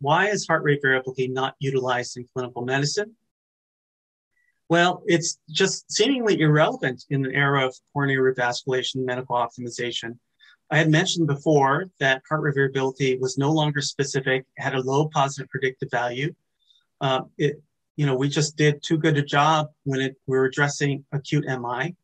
why is heart rate variability not utilized in clinical medicine? Well, it's just seemingly irrelevant in the era of coronary revascularization medical optimization. I had mentioned before that heart rate variability was no longer specific, had a low positive predictive value. Uh, it, you know, we just did too good a job when it, we were addressing acute MI.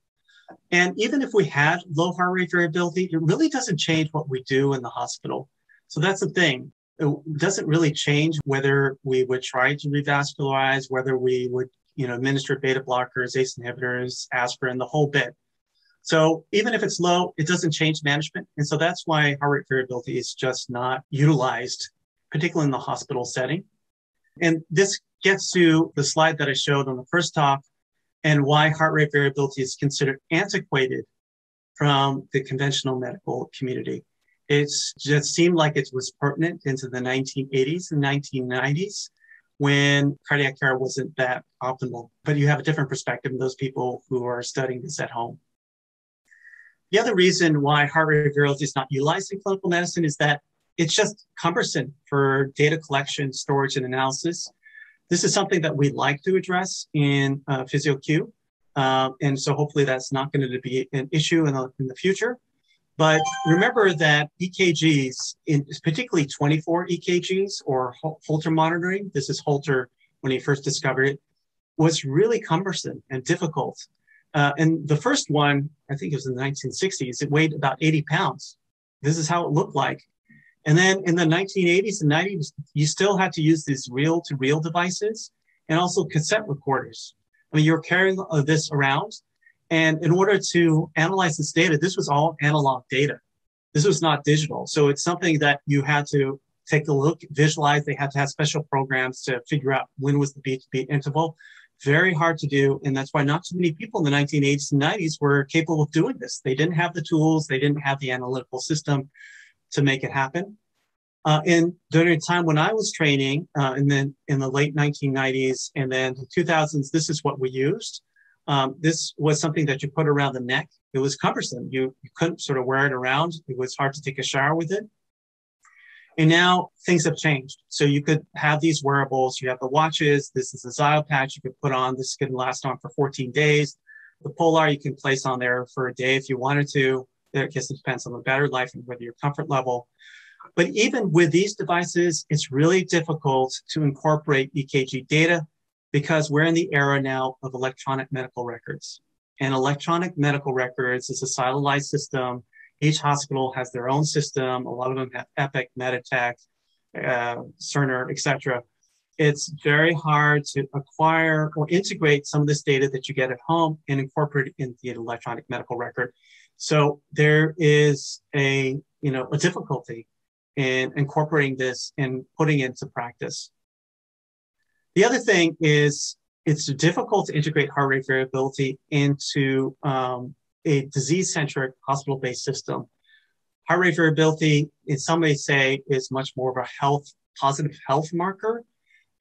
And even if we had low heart rate variability, it really doesn't change what we do in the hospital. So that's the thing. It doesn't really change whether we would try to revascularize, whether we would, you know, administer beta blockers, ACE inhibitors, aspirin, the whole bit. So even if it's low, it doesn't change management. And so that's why heart rate variability is just not utilized, particularly in the hospital setting. And this gets to the slide that I showed on the first talk and why heart rate variability is considered antiquated from the conventional medical community. It's just seemed like it was pertinent into the 1980s and 1990s when cardiac care wasn't that optimal. But you have a different perspective those people who are studying this at home. The other reason why heart rate variability is not utilized in clinical medicine is that it's just cumbersome for data collection, storage, and analysis. This is something that we'd like to address in uh, PhysioQ. Uh, and so hopefully that's not going to be an issue in the, in the future. But remember that EKGs, in particularly 24 EKGs or Holter monitoring, this is Holter when he first discovered it, was really cumbersome and difficult. Uh, and the first one, I think it was in the 1960s, it weighed about 80 pounds. This is how it looked like. And then in the 1980s and 90s, you still had to use these reel to reel devices and also cassette recorders. I mean, you're carrying uh, this around. And in order to analyze this data, this was all analog data. This was not digital. So it's something that you had to take a look, visualize. They had to have special programs to figure out when was the beat to beat interval. Very hard to do. And that's why not too many people in the 1980s and 90s were capable of doing this. They didn't have the tools, they didn't have the analytical system to make it happen. Uh, and during the time when I was training, uh, and then in the late 1990s and then the 2000s, this is what we used. Um, this was something that you put around the neck. It was cumbersome. You, you couldn't sort of wear it around. It was hard to take a shower with it. And now things have changed. So you could have these wearables. You have the watches. This is a Zio patch you could put on. This can last on for 14 days. The Polar you can place on there for a day if you wanted to. I guess it depends on the battery life and whether your comfort level. But even with these devices, it's really difficult to incorporate EKG data because we're in the era now of electronic medical records. And electronic medical records is a siloized system. Each hospital has their own system. A lot of them have Epic, Meditech, uh, Cerner, etc. It's very hard to acquire or integrate some of this data that you get at home and incorporate it into the electronic medical record. So there is a, you know, a difficulty in incorporating this and putting it into practice. The other thing is it's difficult to integrate heart rate variability into um, a disease-centric hospital-based system. Heart rate variability, in some may say, is much more of a health, positive health marker.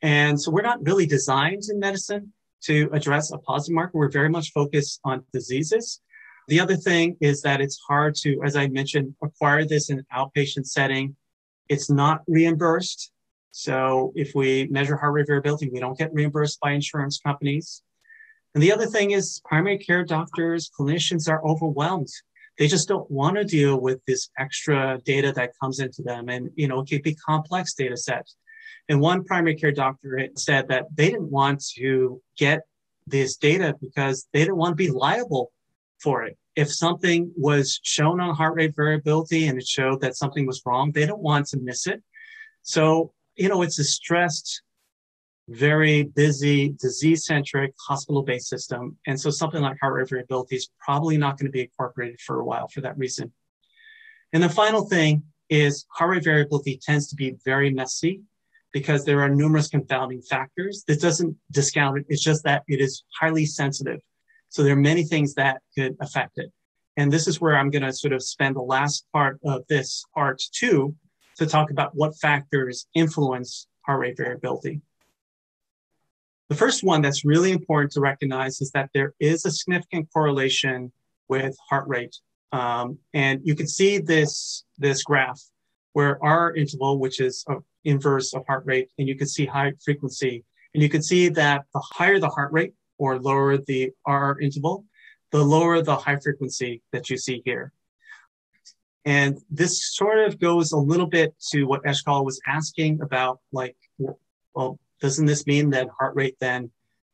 And so we're not really designed in medicine to address a positive marker. We're very much focused on diseases. The other thing is that it's hard to, as I mentioned, acquire this in an outpatient setting. It's not reimbursed. So if we measure heart rate variability, we don't get reimbursed by insurance companies. And the other thing is primary care doctors, clinicians are overwhelmed. They just don't want to deal with this extra data that comes into them. And, you know, it could be complex data sets. And one primary care doctor said that they didn't want to get this data because they didn't want to be liable for it. If something was shown on heart rate variability and it showed that something was wrong, they don't want to miss it. So, you know, it's a stressed, very busy, disease centric, hospital based system. And so something like heart rate variability is probably not going to be incorporated for a while for that reason. And the final thing is heart rate variability tends to be very messy because there are numerous confounding factors. This doesn't discount it. It's just that it is highly sensitive. So there are many things that could affect it. And this is where I'm going to sort of spend the last part of this part two to talk about what factors influence heart rate variability. The first one that's really important to recognize is that there is a significant correlation with heart rate. Um, and you can see this, this graph where R interval, which is an inverse of heart rate, and you can see high frequency. And you can see that the higher the heart rate or lower the R interval, the lower the high frequency that you see here. And this sort of goes a little bit to what Eshkol was asking about, like, well, doesn't this mean that heart rate then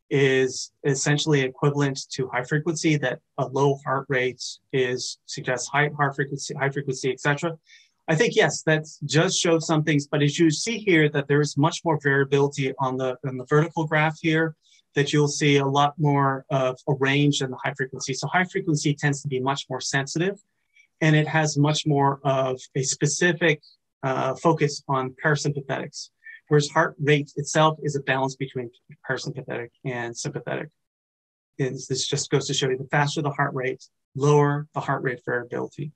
is essentially equivalent to high frequency, that a low heart rate is suggests high heart frequency, high frequency, etc. I think yes, that just shows some things, but as you see here that there is much more variability on the on the vertical graph here, that you'll see a lot more of a range in the high frequency. So high frequency tends to be much more sensitive and it has much more of a specific uh, focus on parasympathetics, whereas heart rate itself is a balance between parasympathetic and sympathetic. And this just goes to show you the faster the heart rate, lower the heart rate variability.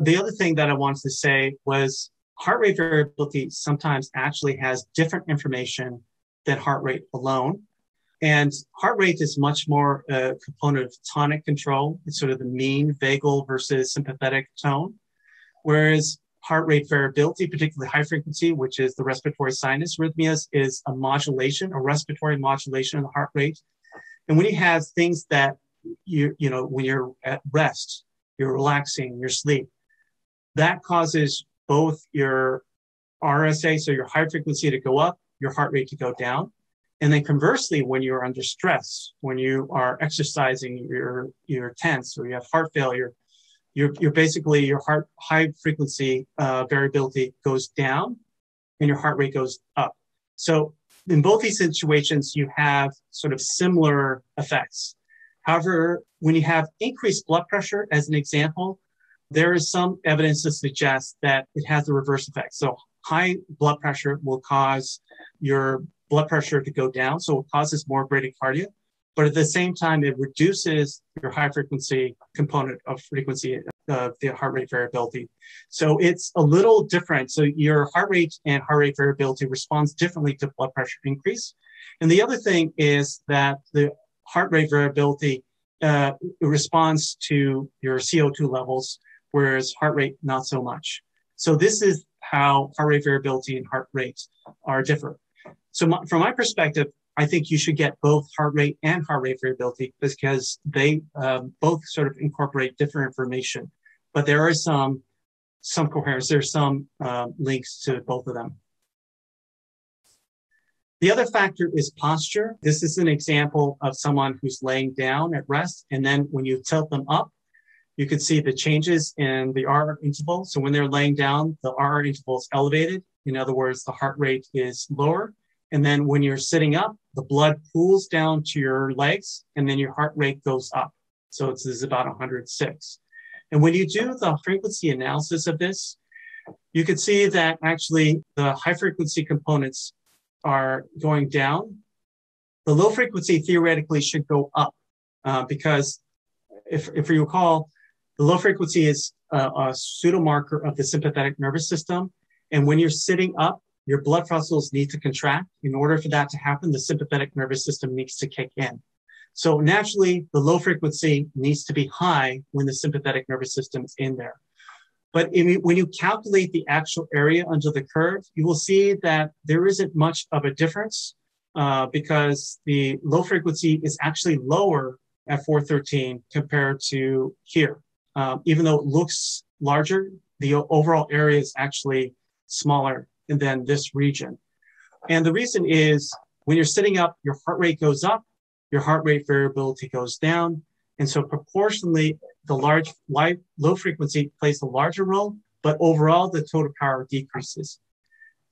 The other thing that I wanted to say was heart rate variability sometimes actually has different information than heart rate alone. And heart rate is much more a component of tonic control. It's sort of the mean vagal versus sympathetic tone. Whereas heart rate variability, particularly high frequency, which is the respiratory sinus arrhythmias, is a modulation, a respiratory modulation of the heart rate. And when you have things that you, you know, when you're at rest, you're relaxing, you're sleep, that causes both your RSA, so your high frequency to go up, your heart rate to go down. And then conversely, when you're under stress, when you are exercising, you're, you're tense or you have heart failure, you're, you're basically your heart high frequency uh, variability goes down and your heart rate goes up. So in both these situations, you have sort of similar effects. However, when you have increased blood pressure, as an example, there is some evidence to suggest that it has a reverse effect. So high blood pressure will cause your blood pressure to go down. So it causes more bradycardia. But at the same time, it reduces your high frequency component of frequency of the heart rate variability. So it's a little different. So your heart rate and heart rate variability responds differently to blood pressure increase. And the other thing is that the heart rate variability uh, responds to your CO2 levels, whereas heart rate not so much. So this is how heart rate variability and heart rate are different. So my, from my perspective, I think you should get both heart rate and heart rate variability because they um, both sort of incorporate different information. But there are some some coherence. There's some uh, links to both of them. The other factor is posture. This is an example of someone who's laying down at rest, and then when you tilt them up, you can see the changes in the R interval. So when they're laying down, the R interval is elevated. In other words, the heart rate is lower. And then when you're sitting up, the blood pools down to your legs and then your heart rate goes up. So it's, it's about 106. And when you do the frequency analysis of this, you can see that actually the high frequency components are going down. The low frequency theoretically should go up uh, because if, if you recall, the low frequency is a, a pseudo marker of the sympathetic nervous system. And when you're sitting up, your blood vessels need to contract. In order for that to happen, the sympathetic nervous system needs to kick in. So naturally, the low frequency needs to be high when the sympathetic nervous system is in there. But when you calculate the actual area under the curve, you will see that there isn't much of a difference uh, because the low frequency is actually lower at 413 compared to here. Um, even though it looks larger, the overall area is actually smaller and then this region. And the reason is when you're sitting up, your heart rate goes up, your heart rate variability goes down. And so proportionally, the large low frequency plays a larger role, but overall the total power decreases.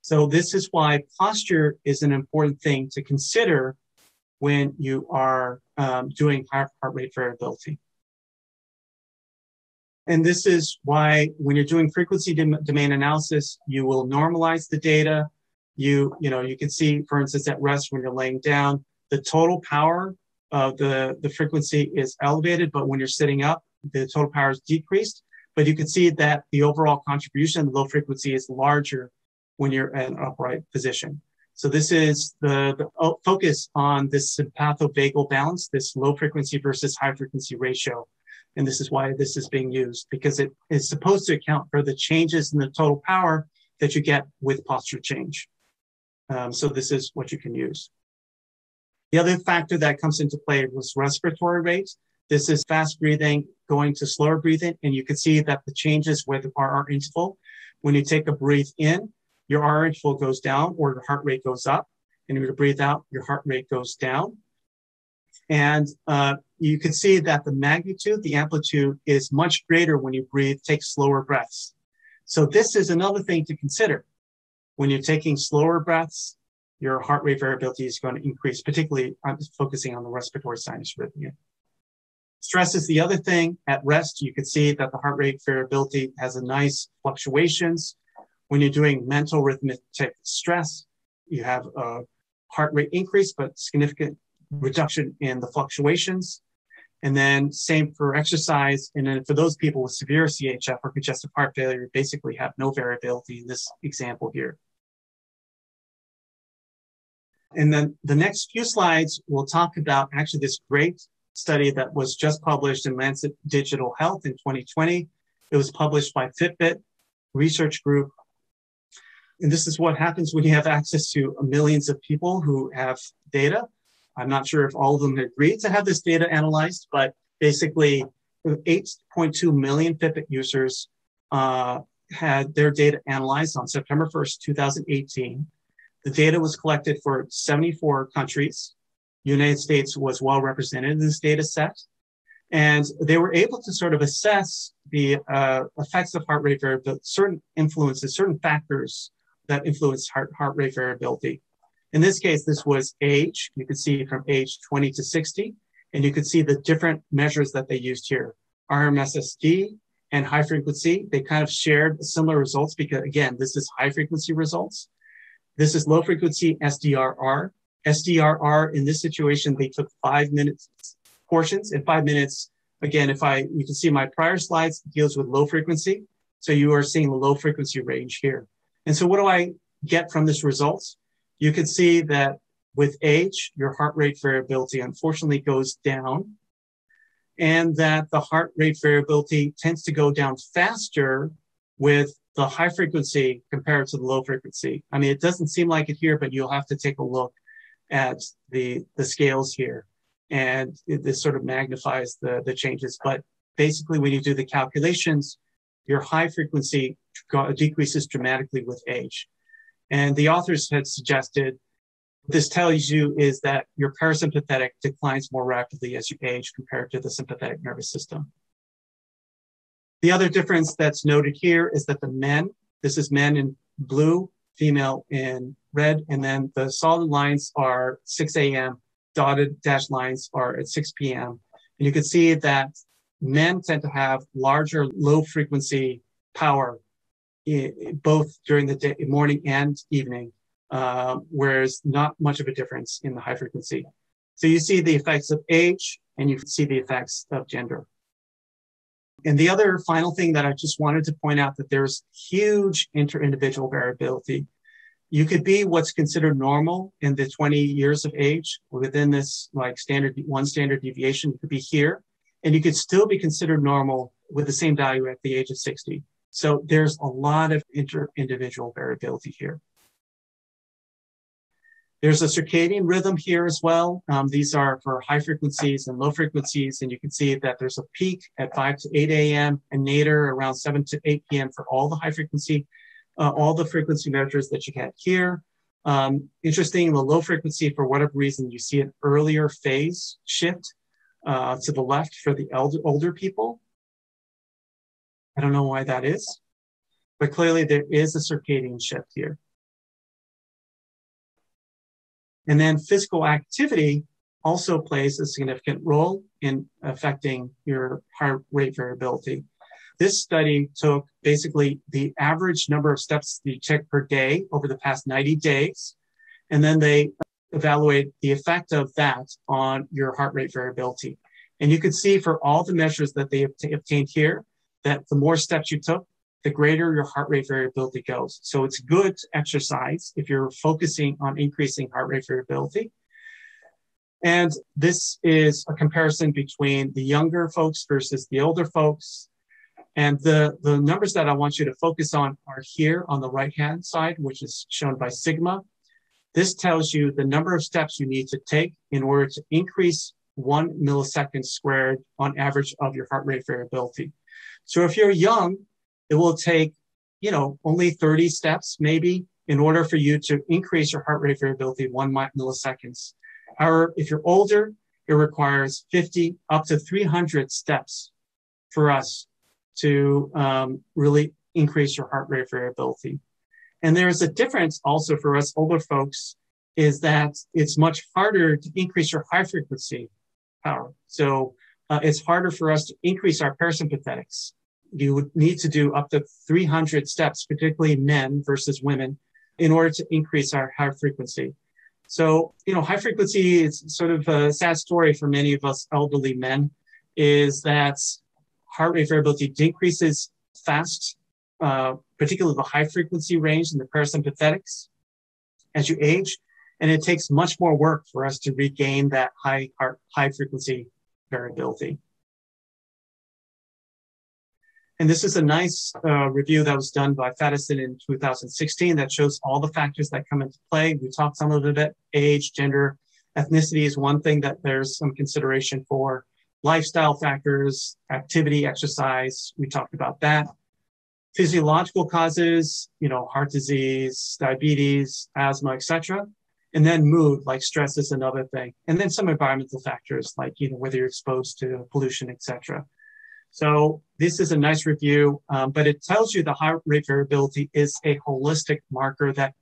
So this is why posture is an important thing to consider when you are um, doing heart rate variability. And this is why when you're doing frequency domain analysis, you will normalize the data. You, you know, you can see, for instance, at rest when you're laying down, the total power of the, the frequency is elevated, but when you're sitting up, the total power is decreased. But you can see that the overall contribution, the low frequency is larger when you're in an upright position. So this is the, the oh, focus on this sympathovagal balance, this low frequency versus high frequency ratio And this is why this is being used because it is supposed to account for the changes in the total power that you get with posture change. Um, so this is what you can use. The other factor that comes into play was respiratory rate. This is fast breathing going to slower breathing. And you can see that the changes with RR interval, when you take a breathe in, your RR interval goes down or your heart rate goes up. And when you breathe out, your heart rate goes down. And uh, you can see that the magnitude, the amplitude is much greater when you breathe, take slower breaths. So this is another thing to consider. When you're taking slower breaths, your heart rate variability is going to increase, particularly I'm focusing on the respiratory sinus arrhythmia. Stress is the other thing. At rest, you can see that the heart rate variability has a nice fluctuations. When you're doing mental arithmetic stress, you have a heart rate increase, but significant reduction in the fluctuations. And then same for exercise. And then for those people with severe CHF or congestive heart failure, basically have no variability in this example here. And then the next few slides, we'll talk about actually this great study that was just published in Lancet Digital Health in 2020. It was published by Fitbit Research Group. And this is what happens when you have access to millions of people who have data. I'm not sure if all of them agreed to have this data analyzed, but basically 8.2 million Fitbit users uh, had their data analyzed on September 1st, 2018. The data was collected for 74 countries. United States was well represented in this data set. And they were able to sort of assess the uh, effects of heart rate variability, certain influences, certain factors that influence heart, heart rate variability. In this case, this was age. You could see from age 20 to 60, and you could see the different measures that they used here. RMSSD and high frequency, they kind of shared similar results because again, this is high frequency results. This is low frequency SDRR. SDRR in this situation, they took five minutes portions in five minutes. Again, if I, you can see my prior slides deals with low frequency. So you are seeing the low frequency range here. And so what do I get from this results? You can see that with age, your heart rate variability unfortunately goes down and that the heart rate variability tends to go down faster with the high frequency compared to the low frequency. I mean, it doesn't seem like it here, but you'll have to take a look at the, the scales here. And it, this sort of magnifies the, the changes. But basically, when you do the calculations, your high frequency decreases dramatically with age. And the authors had suggested this tells you is that your parasympathetic declines more rapidly as you age compared to the sympathetic nervous system. The other difference that's noted here is that the men, this is men in blue, female in red, and then the solid lines are 6 a.m., dotted dash lines are at 6 p.m. And you can see that men tend to have larger low frequency power both during the day, morning and evening, uh, whereas not much of a difference in the high frequency. So you see the effects of age and you see the effects of gender. And the other final thing that I just wanted to point out that there's huge inter-individual variability you could be what's considered normal in the 20 years of age within this like standard one standard deviation could be here and you could still be considered normal with the same value at the age of 60 so there's a lot of inter individual variability here there's a circadian rhythm here as well. Um, these are for high frequencies and low frequencies, and you can see that there's a peak at 5 to 8 a.m. and nadir around 7 to 8 p.m. for all the high frequency uh, all the frequency measures that you get here. Um, interesting, the low frequency, for whatever reason, you see an earlier phase shift uh, to the left for the elder, older people. I don't know why that is, but clearly there is a circadian shift here. And then physical activity also plays a significant role in affecting your heart rate variability. This study took basically the average number of steps you take per day over the past 90 days, and then they evaluate the effect of that on your heart rate variability. And you can see for all the measures that they obtained here, that the more steps you took, the greater your heart rate variability goes. So it's good exercise if you're focusing on increasing heart rate variability. And this is a comparison between the younger folks versus the older folks. And the, the numbers that I want you to focus on are here on the right-hand side, which is shown by sigma. This tells you the number of steps you need to take in order to increase one millisecond squared on average of your heart rate variability. So if you're young, it will take, you know, only 30 steps maybe in order for you to increase your heart rate variability one milliseconds. However, if you're older, it requires 50 up to 300 steps for us to um, really increase your heart rate variability. And there's a difference also for us older folks is that it's much harder to increase your high frequency power. So uh, it's harder for us to increase our parasympathetics. You would need to do up to 300 steps, particularly men versus women, in order to increase our high frequency. So, you know, high frequency is sort of a sad story for many of us elderly men is that heart rate variability decreases fast, uh, particularly the high frequency range in the parasympathetics as you age. And it takes much more work for us to regain that high heart, high frequency variability. And this is a nice uh, review that was done by Fatisson in 2016 that shows all the factors that come into play. We talked some of it, bit. age, gender, ethnicity is one thing that there's some consideration for. Lifestyle factors, activity, exercise, we talked about that. Physiological causes, you know, heart disease, diabetes, asthma, etc. And then mood, like stress is another thing. And then some environmental factors, like, you know, whether you're exposed to pollution, etc. So this is a nice review, um, but it tells you the heart rate variability is a holistic marker that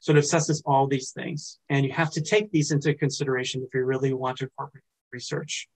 sort of assesses all these things. And you have to take these into consideration if you really want to incorporate research.